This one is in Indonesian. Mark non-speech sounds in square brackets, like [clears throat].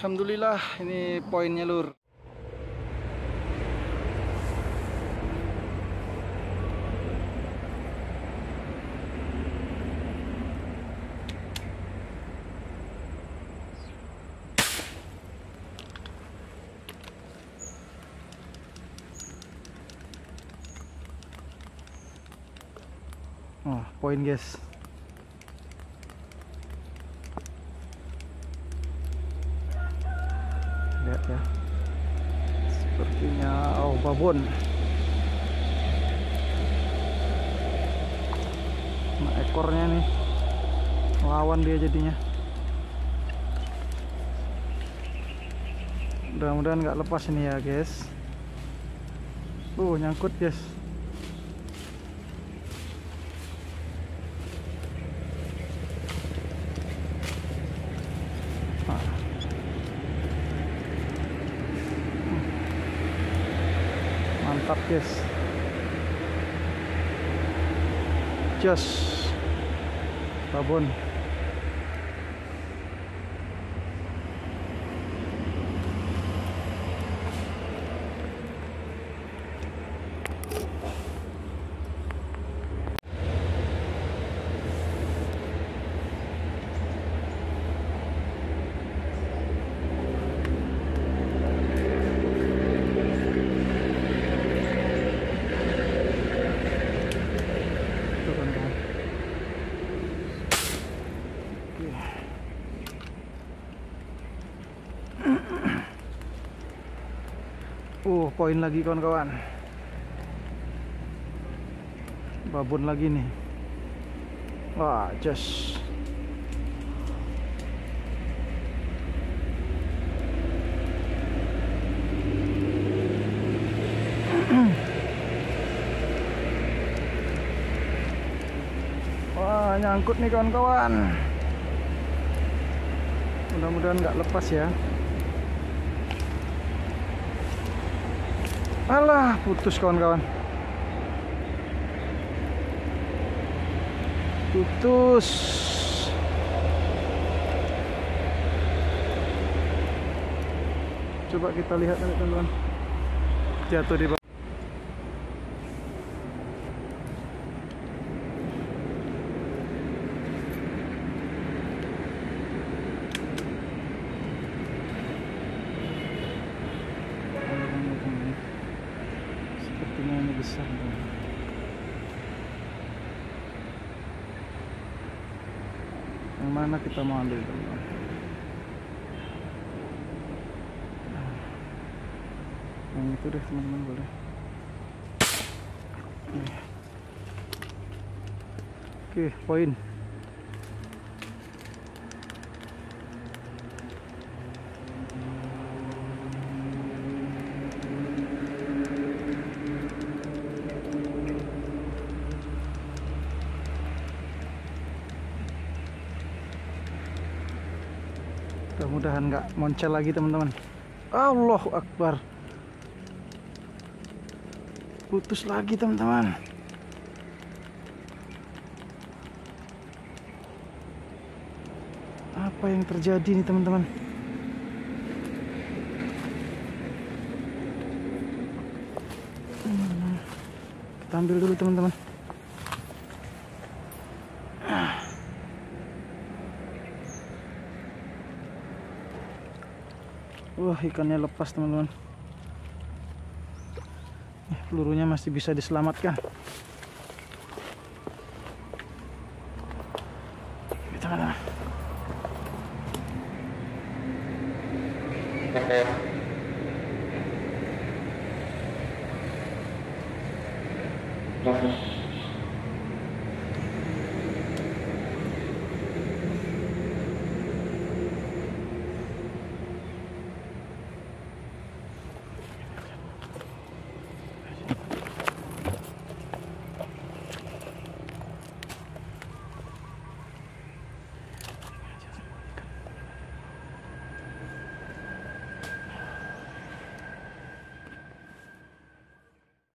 Alhamdulillah ini poinnya lur. Oh, poin guys. Lihat ya. Sepertinya oh babon. Nah, ekornya nih. Lawan dia jadinya. Mudah-mudahan nggak lepas ini ya, guys. Uh, nyangkut, guys. Mantap guys. Jos babon Tuh, kawan-kawan. Oke. Uh, poin lagi kawan-kawan. Babon lagi nih. Wah, just. [clears throat] Wah, nyangkut nih kawan-kawan. Mudah-mudahan nggak lepas ya. Alah, putus kawan-kawan. Putus. Coba kita lihat teman-teman. Jatuh di bawah. Sepertinya ini besar. teman. Yang mana kita mau ambil teman? Yang itu deh teman-teman boleh. Oke. Poin. Mudah-mudahan nggak moncel lagi teman-teman. Allahu Akbar. Putus lagi teman-teman. Apa yang terjadi nih teman-teman? Hmm. Kita ambil dulu teman-teman. Wah ikannya lepas teman-teman. Eh, Pelurunya masih bisa diselamatkan.